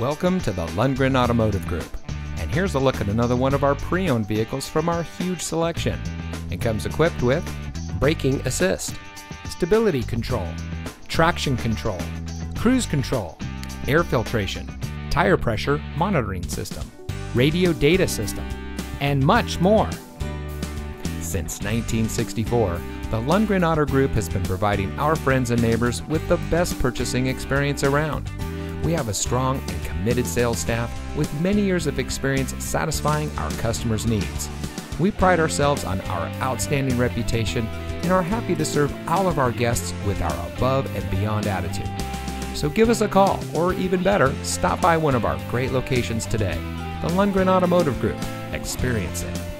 Welcome to the Lundgren Automotive Group. And here's a look at another one of our pre-owned vehicles from our huge selection. It comes equipped with braking assist, stability control, traction control, cruise control, air filtration, tire pressure monitoring system, radio data system, and much more. Since 1964, the Lundgren Auto Group has been providing our friends and neighbors with the best purchasing experience around. We have a strong and committed sales staff with many years of experience satisfying our customers' needs. We pride ourselves on our outstanding reputation and are happy to serve all of our guests with our above and beyond attitude. So give us a call, or even better, stop by one of our great locations today. The Lundgren Automotive Group. Experience it.